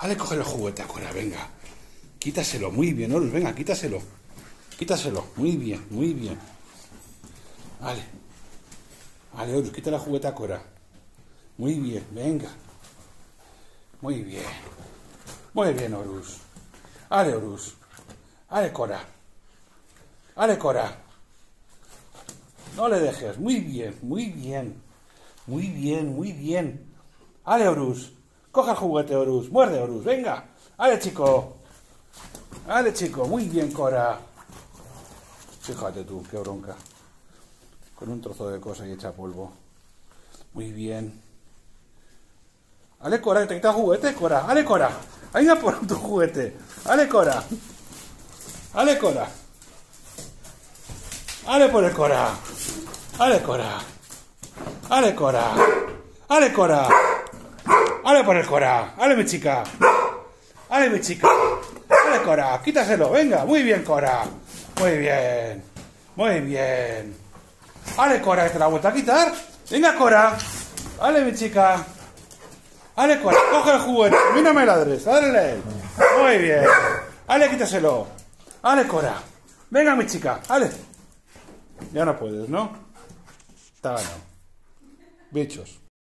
Ale, coge el juguete Cora, venga. Quítaselo, muy bien, Horus, venga, quítaselo. Quítaselo, muy bien, muy bien. Vale. Vale, Horus, quita la juguete a Cora. Muy bien, venga. Muy bien. Muy bien, Horus. Ale, Horus. Ale, Cora. Ale, Cora. No le dejes. Muy bien, muy bien. Muy bien, muy bien. Ale, Horus. Coja el juguete, Horus. Muerde, Horus. Venga. Ale, chico. Ale, chico. Muy bien, Cora. Fíjate tú, qué bronca. Con un trozo de cosa y echa polvo. Muy bien. Ale, Cora, te quita juguete, Cora. Ale, Cora. Venga por tu juguete. Ale, Cora. Ale, Cora. Ale por el Cora. Ale, Cora. Ale, Cora. Ale, Cora. Ale por el Cora. Ale, mi chica. Ale, mi chica. Ale, Cora. Quítaselo. Venga. Muy bien, Cora. Muy bien. Muy bien. Ale, Cora, que te la vuelta a quitar. Venga, Cora. Ale, mi chica. Ale, Cora, coge el juguete. Mí no me. Dale. Muy bien. Ale, quítaselo. Ale, Cora. Venga, mi chica. Ale. Ya no puedes, ¿no? Está ganado. Bichos.